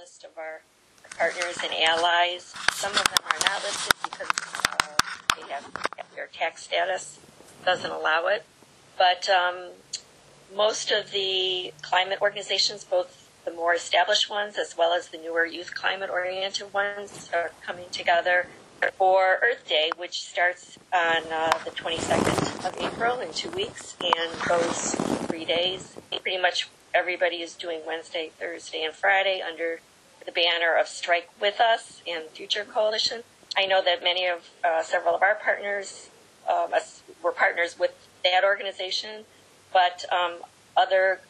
list of our partners and allies. Some of them are not listed because uh, they have their tax status doesn't allow it. But um, most of the climate organizations, both the more established ones as well as the newer youth climate oriented ones, are coming together for Earth Day, which starts on uh, the 22nd of April in two weeks and goes three days. Pretty much everybody is doing Wednesday, Thursday, and Friday under the banner of Strike With Us and Future Coalition. I know that many of uh, several of our partners um, were partners with that organization, but um, other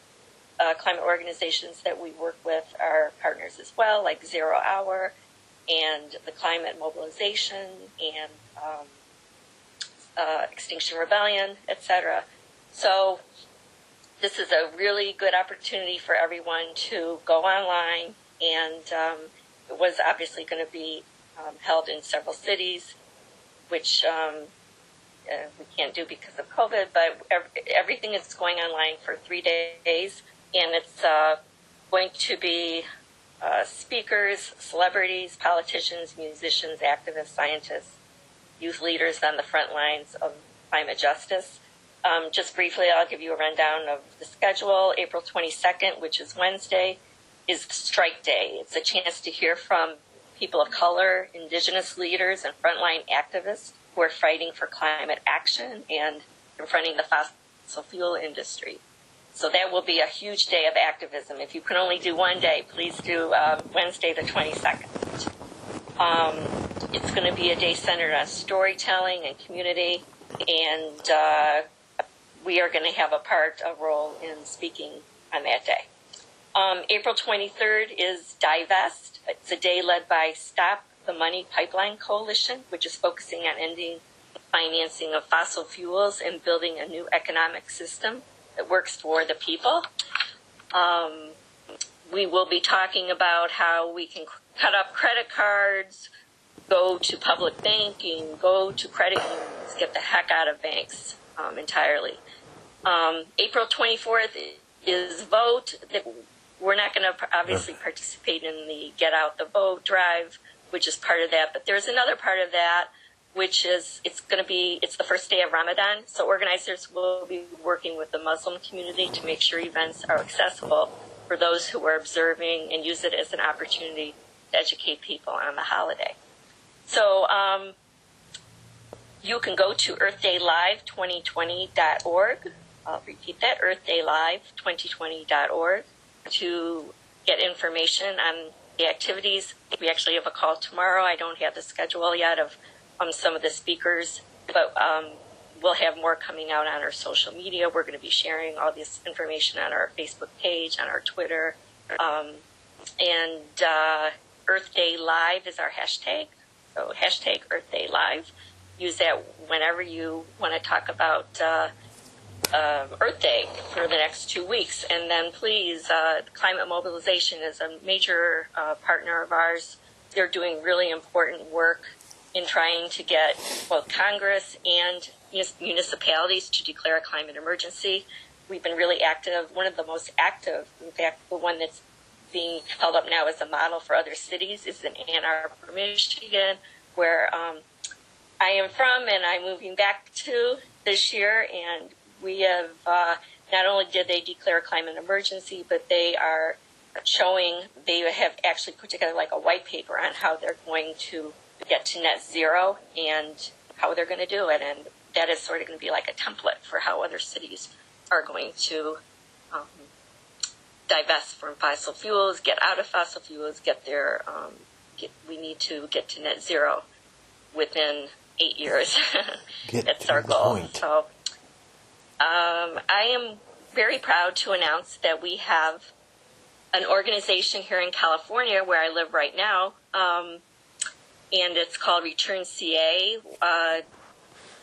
uh, climate organizations that we work with are partners as well, like Zero Hour and the Climate Mobilization and um, uh, Extinction Rebellion, etc. So this is a really good opportunity for everyone to go online, and um, it was obviously going to be um, held in several cities, which um, uh, we can't do because of COVID, but everything is going online for three days, and it's uh, going to be uh, speakers, celebrities, politicians, musicians, activists, scientists, youth leaders on the front lines of climate justice. Um, just briefly, I'll give you a rundown of the schedule. April 22nd, which is Wednesday, is Strike Day. It's a chance to hear from people of color, indigenous leaders, and frontline activists who are fighting for climate action and confronting the fossil fuel industry. So that will be a huge day of activism. If you can only do one day, please do uh, Wednesday the 22nd. Um, it's going to be a day centered on storytelling and community, and uh, we are going to have a part, a role in speaking on that day. Um, April 23rd is Divest. It's a day led by Stop the Money Pipeline Coalition, which is focusing on ending financing of fossil fuels and building a new economic system that works for the people. Um, we will be talking about how we can cut up credit cards, go to public banking, go to credit unions, get the heck out of banks um, entirely. Um, April 24th is vote. We're not going to obviously participate in the Get Out the Vote drive, which is part of that. But there's another part of that, which is it's going to be it's the first day of Ramadan, so organizers will be working with the Muslim community to make sure events are accessible for those who are observing and use it as an opportunity to educate people on the holiday. So. Um, you can go to earthdaylive2020.org I'll repeat that, earthdaylive2020.org to get information on the activities. We actually have a call tomorrow. I don't have the schedule yet of um, some of the speakers, but um, we'll have more coming out on our social media. We're going to be sharing all this information on our Facebook page, on our Twitter. Um, and uh, Earth Day Live is our hashtag. So hashtag Earth Day Live. Use that whenever you want to talk about uh, uh, Earth Day for the next two weeks. And then please, uh, Climate Mobilization is a major uh, partner of ours. They're doing really important work in trying to get both Congress and municipalities to declare a climate emergency. We've been really active. One of the most active, in fact, the one that's being held up now as a model for other cities is in Ann Arbor, Michigan, where um, I am from and I'm moving back to this year. And we have uh, not only did they declare a climate emergency, but they are showing they have actually put together like a white paper on how they're going to get to net zero and how they're going to do it, and that is sort of going to be like a template for how other cities are going to um, divest from fossil fuels, get out of fossil fuels, get their um, get, we need to get to net zero within eight years. That's our goal. So um, I am very proud to announce that we have an organization here in California where I live right now, um, and it's called Return CA. Uh,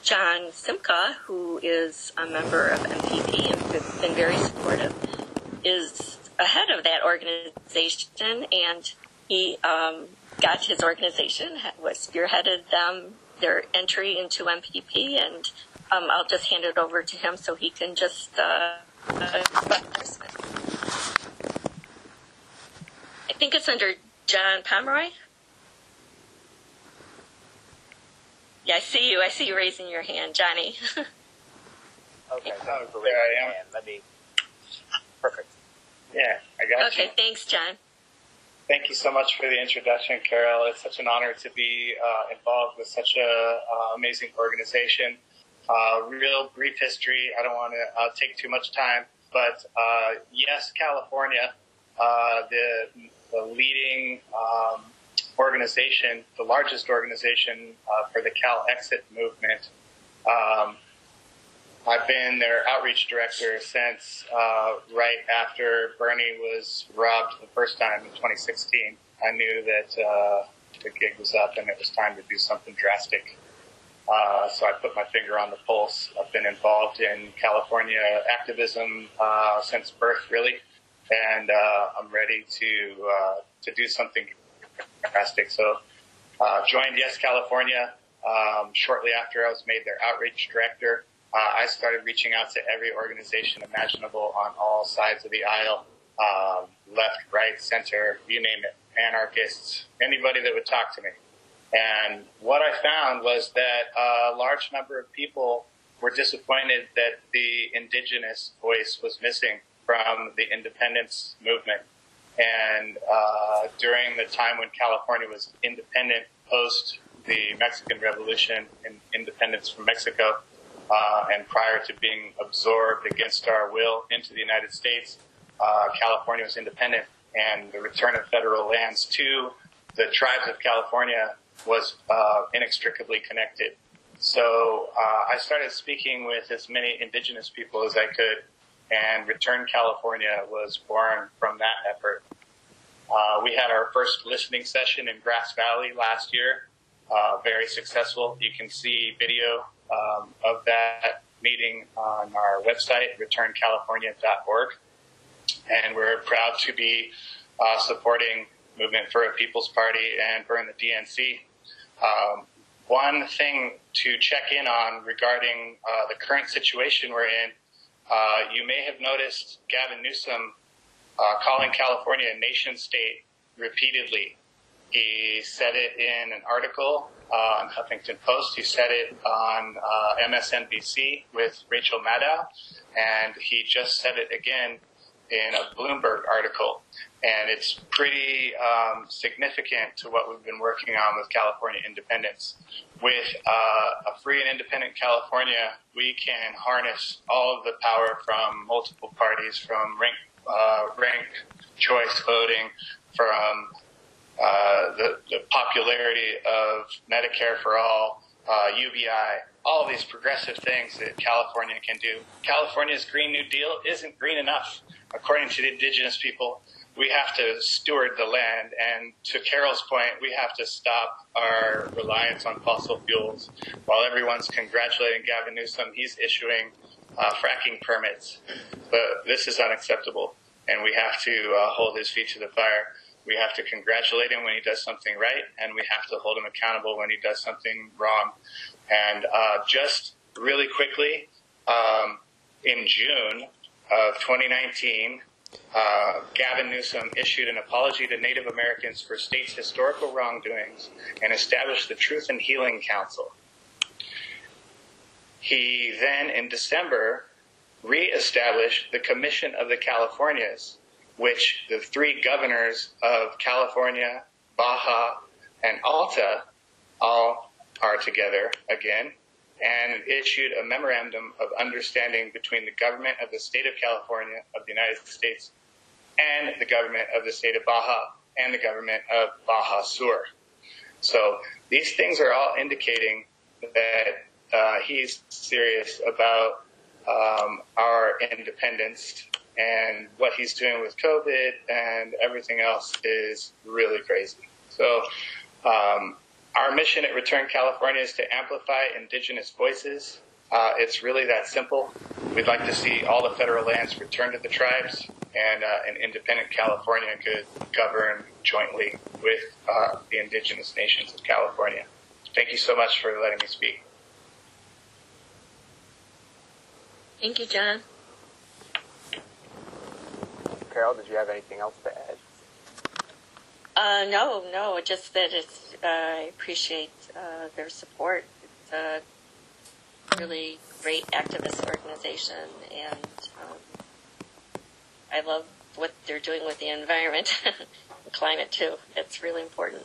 John Simca, who is a member of MPP and has been very supportive, is ahead of that organization, and he um, got his organization, was spearheaded them their entry into MPP, and um, I'll just hand it over to him so he can just. Uh, uh, I think it's under John Pomeroy. Yeah, I see you. I see you raising your hand, Johnny. okay, so there I am. Let me. Perfect. Yeah, I got okay, you. Okay, thanks, John. Thank you so much for the introduction, Carol. It's such an honor to be uh, involved with such an uh, amazing organization. Uh, real brief history. I don't want to uh, take too much time, but uh, yes, California, uh, the, the leading um, organization, the largest organization for the Calexit movement. Um, I've been their outreach director since uh, right after Bernie was robbed the first time in 2016. I knew that uh, the gig was up and it was time to do something drastic. Uh, so I put my finger on the pulse. I've been involved in California activism uh, since birth, really, and uh, I'm ready to uh, to do something drastic. So joined Yes California um, shortly after I was made their outreach director uh, I started reaching out to every organization imaginable on all sides of the aisle, um, left, right, center, you name it, anarchists, anybody that would talk to me. And what I found was that a large number of people were disappointed that the indigenous voice was missing from the independence movement. And uh, during the time when California was independent post the Mexican Revolution and independence from Mexico, uh, and prior to being absorbed against our will into the United States, uh, California was independent, and the return of federal lands to the tribes of California was uh, inextricably connected. So uh, I started speaking with as many indigenous people as I could, and Return California was born from that effort. Uh, we had our first listening session in Grass Valley last year, uh, very successful. You can see video um, of that meeting on our website, returncalifornia.org. And we're proud to be uh, supporting Movement for a People's Party and Burn the DNC. Um, one thing to check in on regarding uh, the current situation we're in, uh, you may have noticed Gavin Newsom uh, calling California a nation state repeatedly. He said it in an article uh, on Huffington Post. He said it on uh, MSNBC with Rachel Maddow, and he just said it again in a Bloomberg article. And it's pretty um, significant to what we've been working on with California independence. With uh, a free and independent California, we can harness all of the power from multiple parties, from rank, uh, rank choice voting, from uh, the, the, popularity of Medicare for all, uh, UBI, all these progressive things that California can do. California's Green New Deal isn't green enough. According to the indigenous people, we have to steward the land. And to Carol's point, we have to stop our reliance on fossil fuels. While everyone's congratulating Gavin Newsom, he's issuing uh, fracking permits. But this is unacceptable, and we have to uh, hold his feet to the fire. We have to congratulate him when he does something right, and we have to hold him accountable when he does something wrong. And uh, just really quickly, um, in June of 2019, uh, Gavin Newsom issued an apology to Native Americans for state's historical wrongdoings and established the Truth and Healing Council. He then, in December, reestablished the Commission of the Californias, which the three governors of California, Baja, and Alta all are together again and issued a memorandum of understanding between the government of the state of California of the United States and the government of the state of Baja and the government of Baja Sur. So these things are all indicating that uh, he's serious about um, our independence and what he's doing with COVID and everything else is really crazy. So, um, our mission at Return California is to amplify indigenous voices. Uh, it's really that simple. We'd like to see all the federal lands returned to the tribes, and uh, an independent California could govern jointly with uh, the indigenous nations of California. Thank you so much for letting me speak. Thank you, John. Carol, did you have anything else to add? Uh, no, no, just that it's, uh, I appreciate uh, their support. It's a really great activist organization, and um, I love what they're doing with the environment and climate too. It's really important.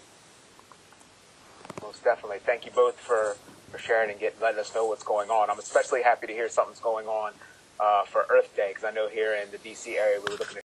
Most definitely. Thank you both for, for sharing and letting us know what's going on. I'm especially happy to hear something's going on uh, for Earth Day because I know here in the DC area we were looking